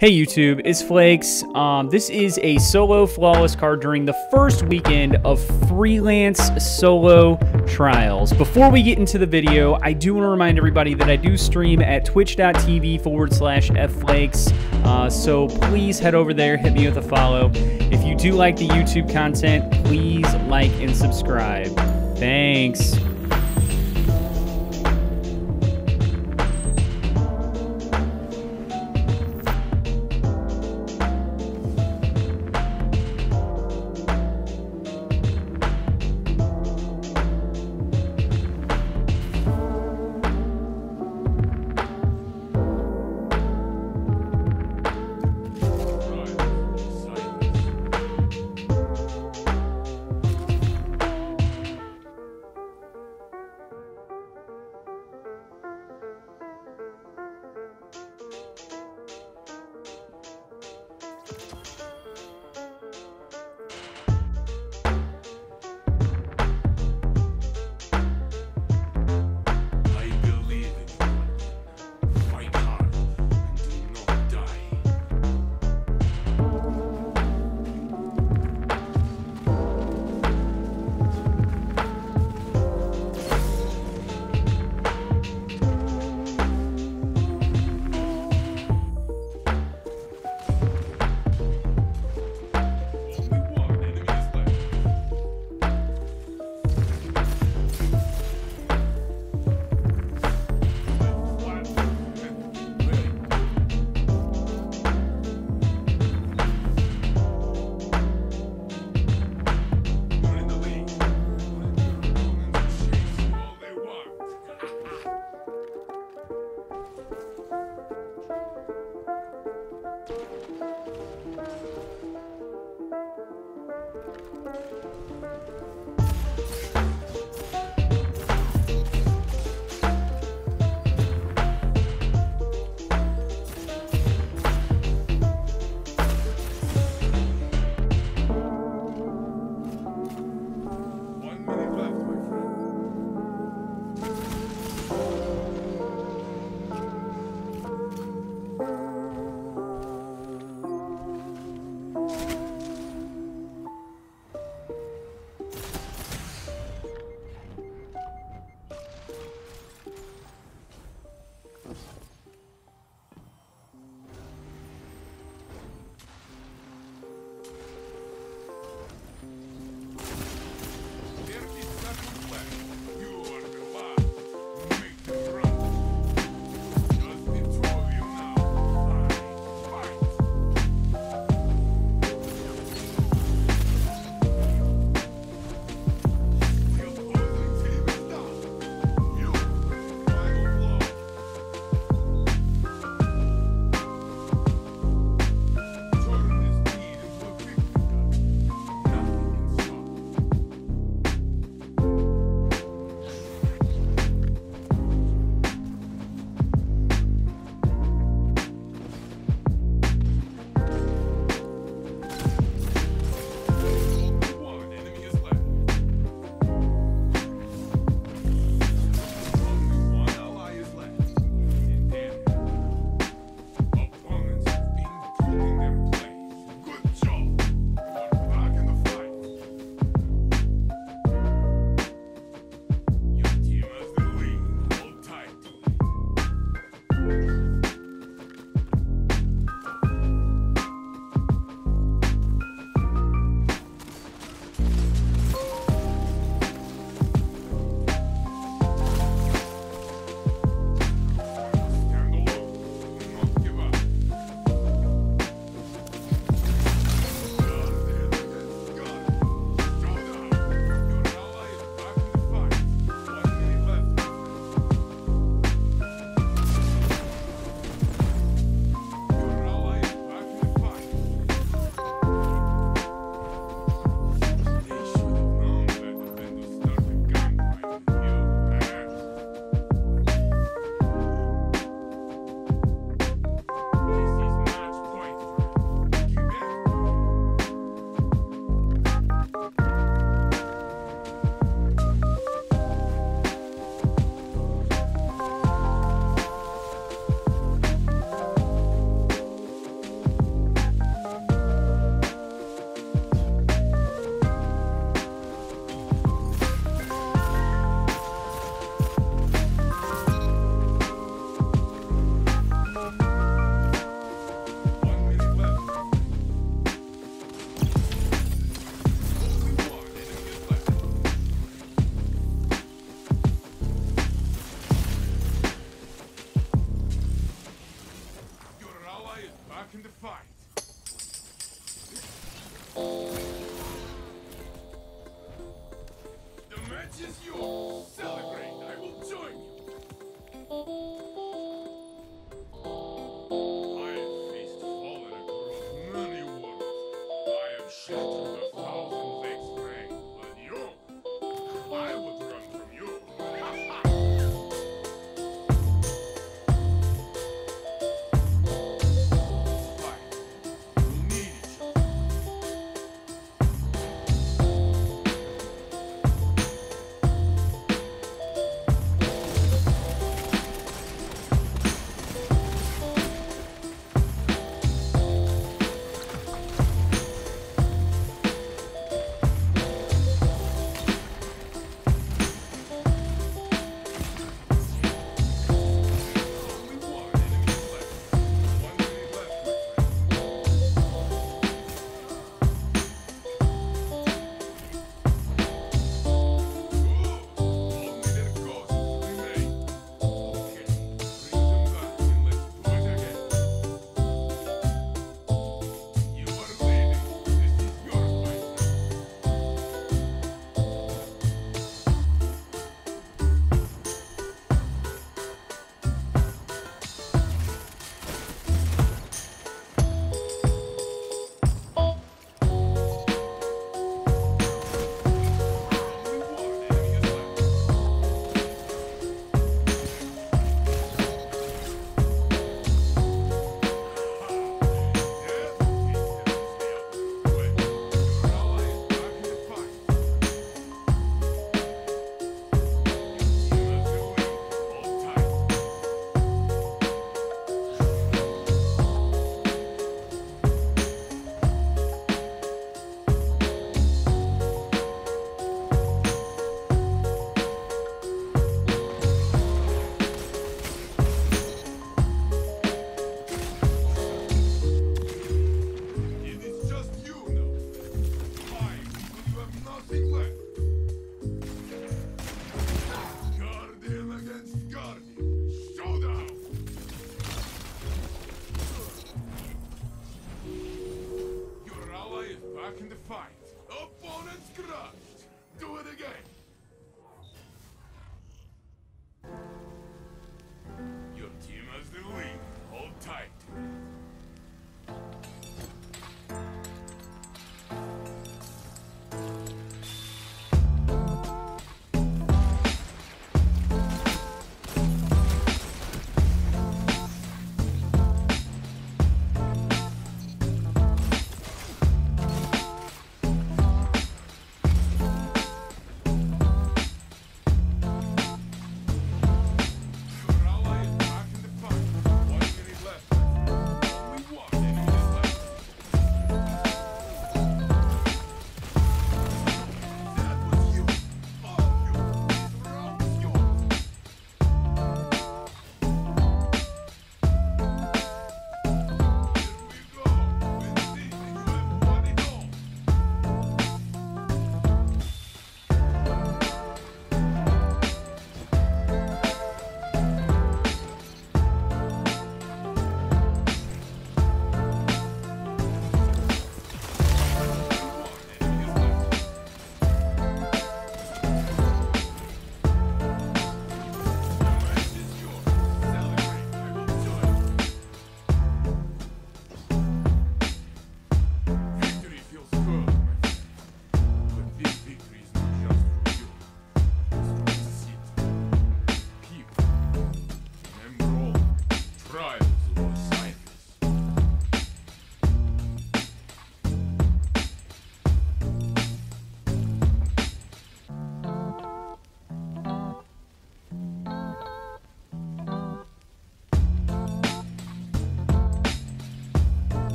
Hey YouTube, it's Flakes. Um, this is a solo flawless card during the first weekend of freelance solo trials. Before we get into the video, I do want to remind everybody that I do stream at twitch.tv forward slash fflakes. Uh, so please head over there, hit me with a follow. If you do like the YouTube content, please like and subscribe. Thanks.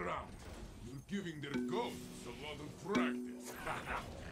You're giving their ghosts a lot of practice.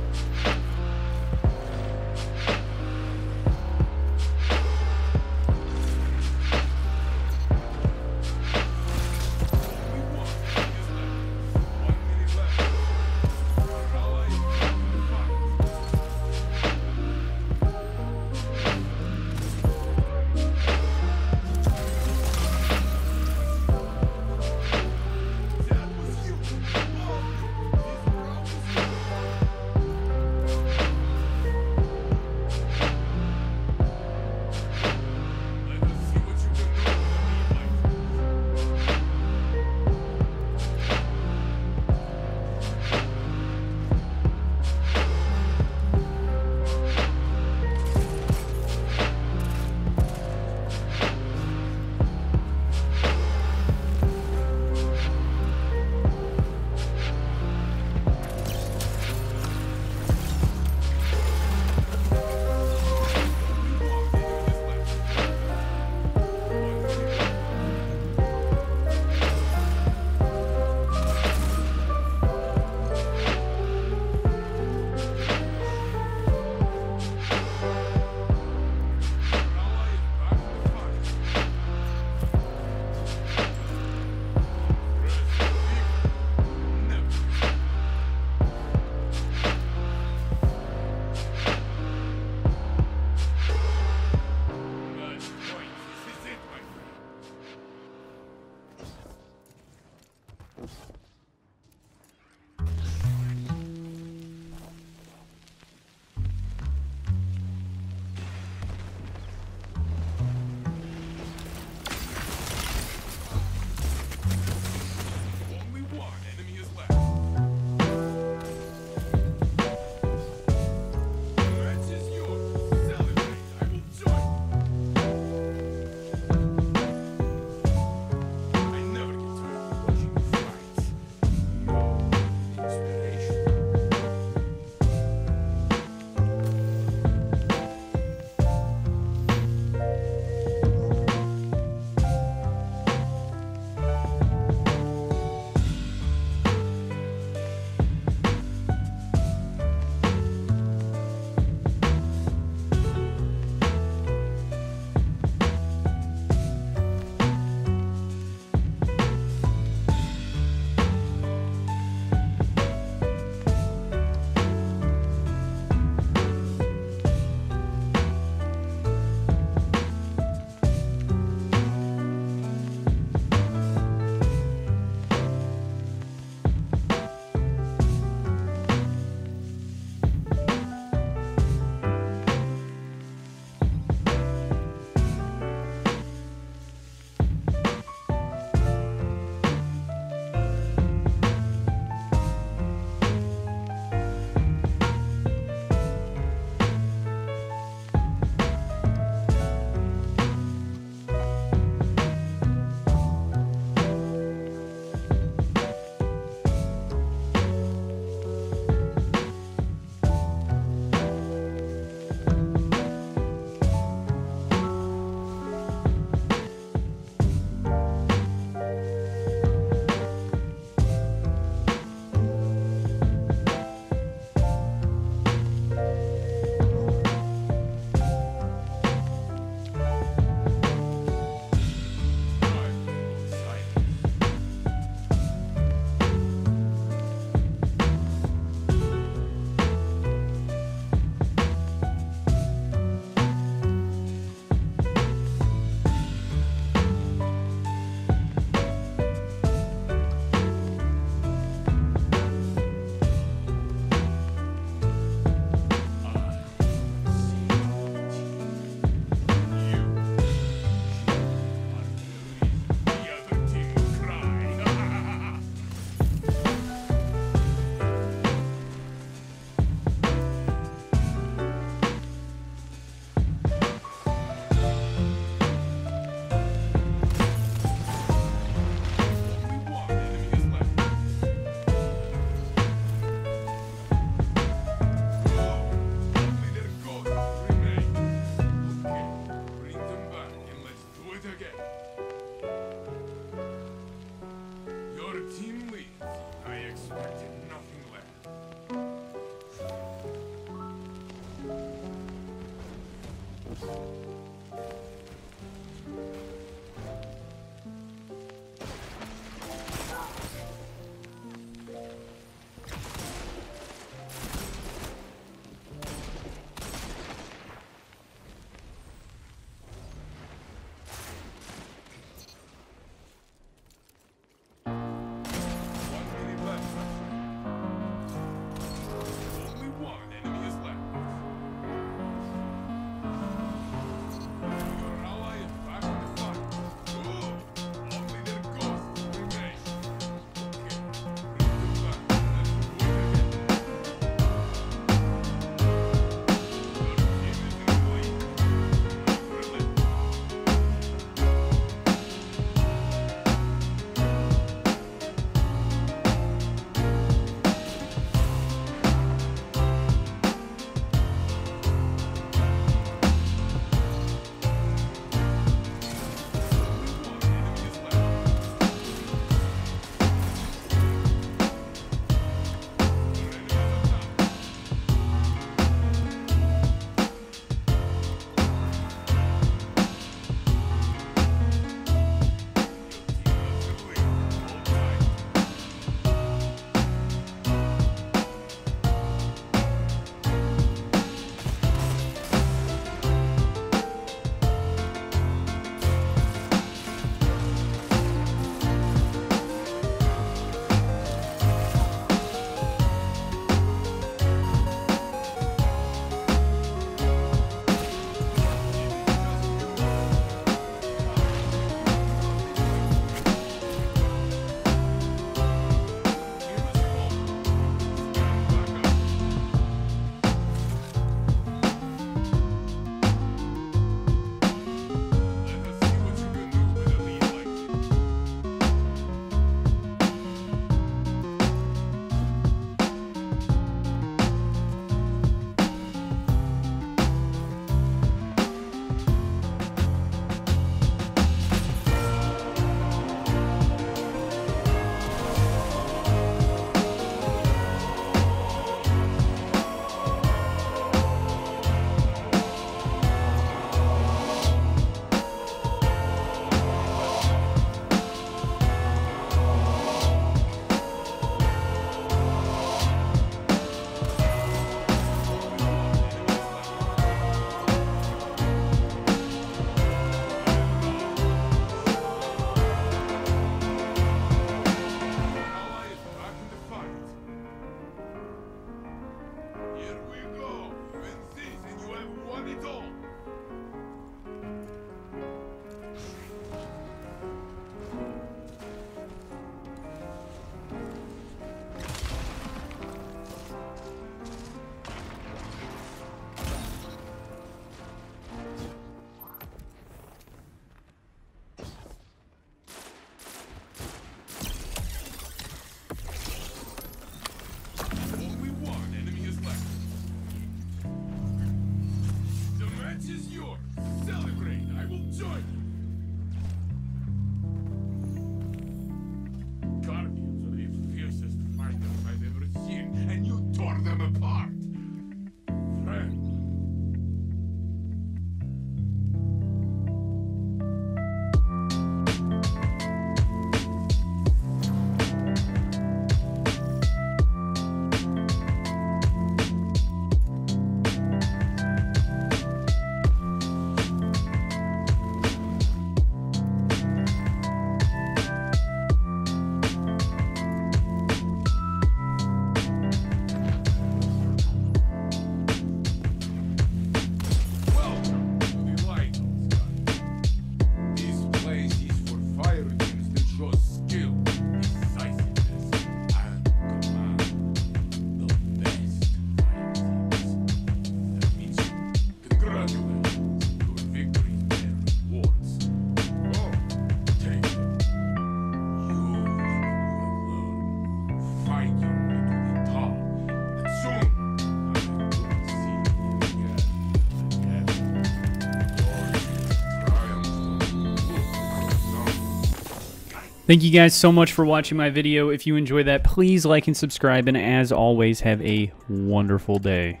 Thank you guys so much for watching my video. If you enjoyed that, please like and subscribe. And as always, have a wonderful day.